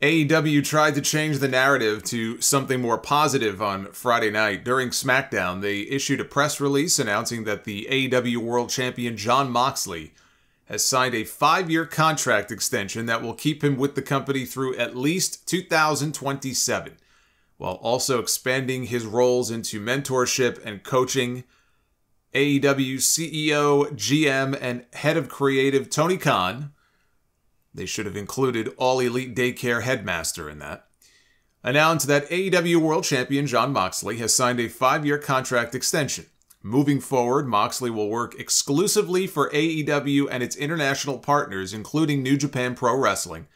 AEW tried to change the narrative to something more positive on Friday night. During SmackDown, they issued a press release announcing that the AEW World Champion Jon Moxley has signed a five year contract extension that will keep him with the company through at least 2027, while also expanding his roles into mentorship and coaching. AEW CEO, GM, and head of creative Tony Khan they should have included All Elite Daycare Headmaster in that. Announced that AEW World Champion Jon Moxley has signed a five year contract extension. Moving forward, Moxley will work exclusively for AEW and its international partners, including New Japan Pro Wrestling,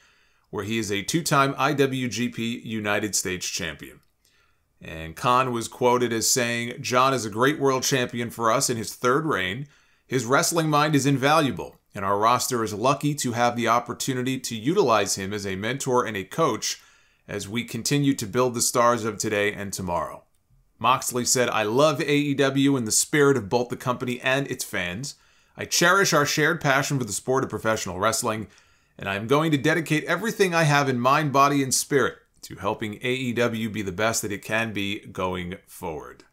where he is a two time IWGP United States champion. And Khan was quoted as saying, Jon is a great world champion for us in his third reign. His wrestling mind is invaluable and our roster is lucky to have the opportunity to utilize him as a mentor and a coach as we continue to build the stars of today and tomorrow. Moxley said, I love AEW in the spirit of both the company and its fans. I cherish our shared passion for the sport of professional wrestling, and I am going to dedicate everything I have in mind, body, and spirit to helping AEW be the best that it can be going forward.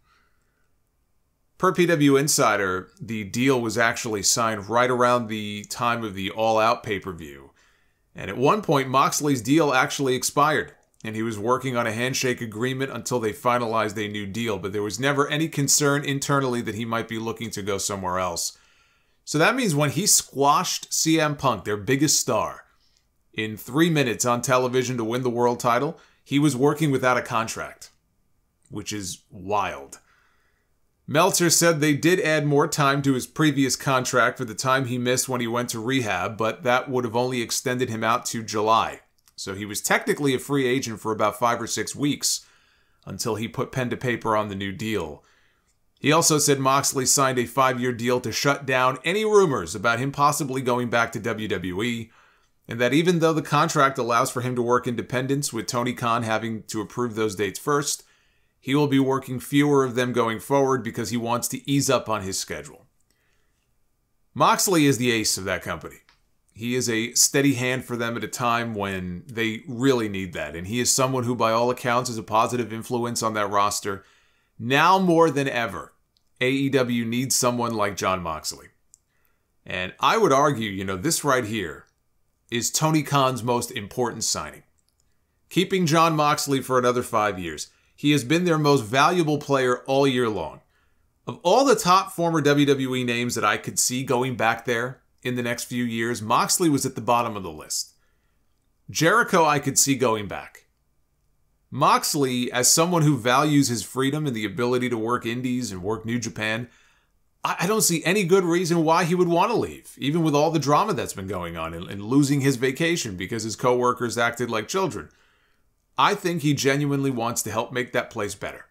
Per PW Insider, the deal was actually signed right around the time of the All Out pay per view. And at one point, Moxley's deal actually expired, and he was working on a handshake agreement until they finalized a new deal, but there was never any concern internally that he might be looking to go somewhere else. So that means when he squashed CM Punk, their biggest star, in three minutes on television to win the world title, he was working without a contract, which is wild. Meltzer said they did add more time to his previous contract for the time he missed when he went to rehab, but that would have only extended him out to July. So he was technically a free agent for about five or six weeks until he put pen to paper on the new deal. He also said Moxley signed a five year deal to shut down any rumors about him possibly going back to WWE, and that even though the contract allows for him to work independence, with Tony Khan having to approve those dates first, he will be working fewer of them going forward because he wants to ease up on his schedule. Moxley is the ace of that company. He is a steady hand for them at a time when they really need that. And he is someone who, by all accounts, is a positive influence on that roster. Now more than ever, AEW needs someone like Jon Moxley. And I would argue, you know, this right here is Tony Khan's most important signing. Keeping Jon Moxley for another five years. He has been their most valuable player all year long. Of all the top former WWE names that I could see going back there in the next few years, Moxley was at the bottom of the list. Jericho, I could see going back. Moxley, as someone who values his freedom and the ability to work indies and work New Japan, I don't see any good reason why he would want to leave, even with all the drama that's been going on and, losing his vacation because his coworkers acted like children. I think he genuinely wants to help make that place better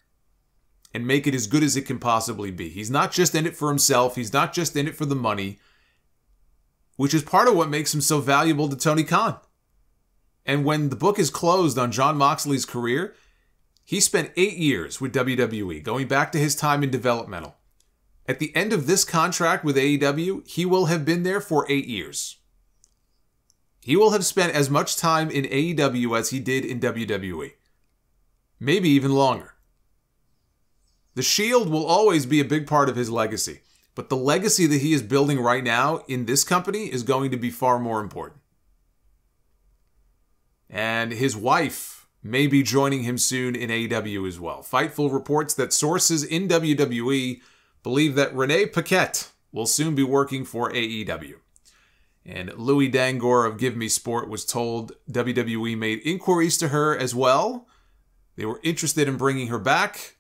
and make it as good as it can possibly be. He's not just in it for himself, he's not just in it for the money, which is part of what makes him so valuable to Tony Khan. And when the book is closed on Jon Moxley's career, he spent eight years with WWE, going back to his time in developmental. At the end of this contract with AEW, he will have been there for eight years. He will have spent as much time in AEW as he did in WWE. Maybe even longer. The Shield will always be a big part of his legacy, but the legacy that he is building right now in this company is going to be far more important. And his wife may be joining him soon in AEW as well. Fightful reports that sources in WWE believe that Renee Paquette will soon be working for AEW. And Louis Dangoor of Give Me Sport was told WWE made inquiries to her as well. They were interested in bringing her back,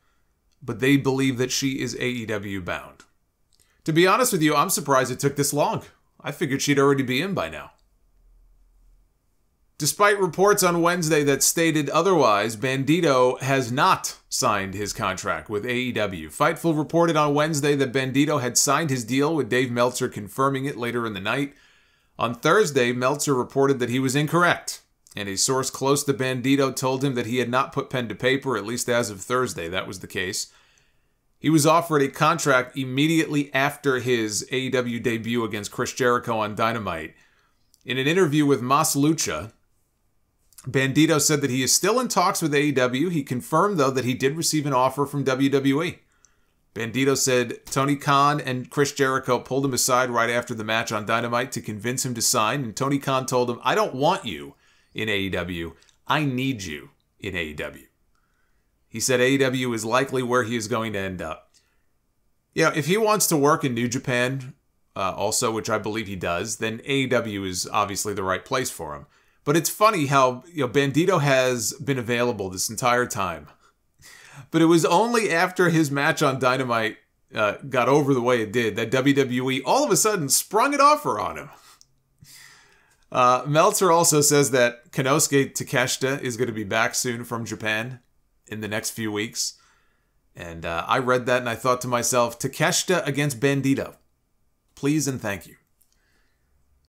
but they believe that she is AEW bound. To be honest with you, I'm surprised it took this long. I figured she'd already be in by now. Despite reports on Wednesday that stated otherwise, Bandito has not signed his contract with AEW. Fightful reported on Wednesday that Bandito had signed his deal, with Dave Meltzer confirming it later in the night. On Thursday, Meltzer reported that he was incorrect, and a source close to Bandito told him that he had not put pen to paper, at least as of Thursday, that was the case. He was offered a contract immediately after his AEW debut against Chris Jericho on Dynamite. In an interview with Mas Lucha, Bandito said that he is still in talks with AEW. He confirmed, though, that he did receive an offer from WWE. Bandito said Tony Khan and Chris Jericho pulled him aside right after the match on Dynamite to convince him to sign, and Tony Khan told him, I don't want you in AEW. I need you in AEW. He said AEW is likely where he is going to end up. You know, if he wants to work in New Japan, uh, also, which I believe he does, then AEW is obviously the right place for him. But it's funny how you know Bandito has been available this entire time. But it was only after his match on Dynamite uh, got over the way it did that WWE all of a sudden sprung an offer on him. Uh, Meltzer also says that Konosuke Takeshita is going to be back soon from Japan in the next few weeks. And uh, I read that and I thought to myself, Takeshita against Bandito. Please and thank you.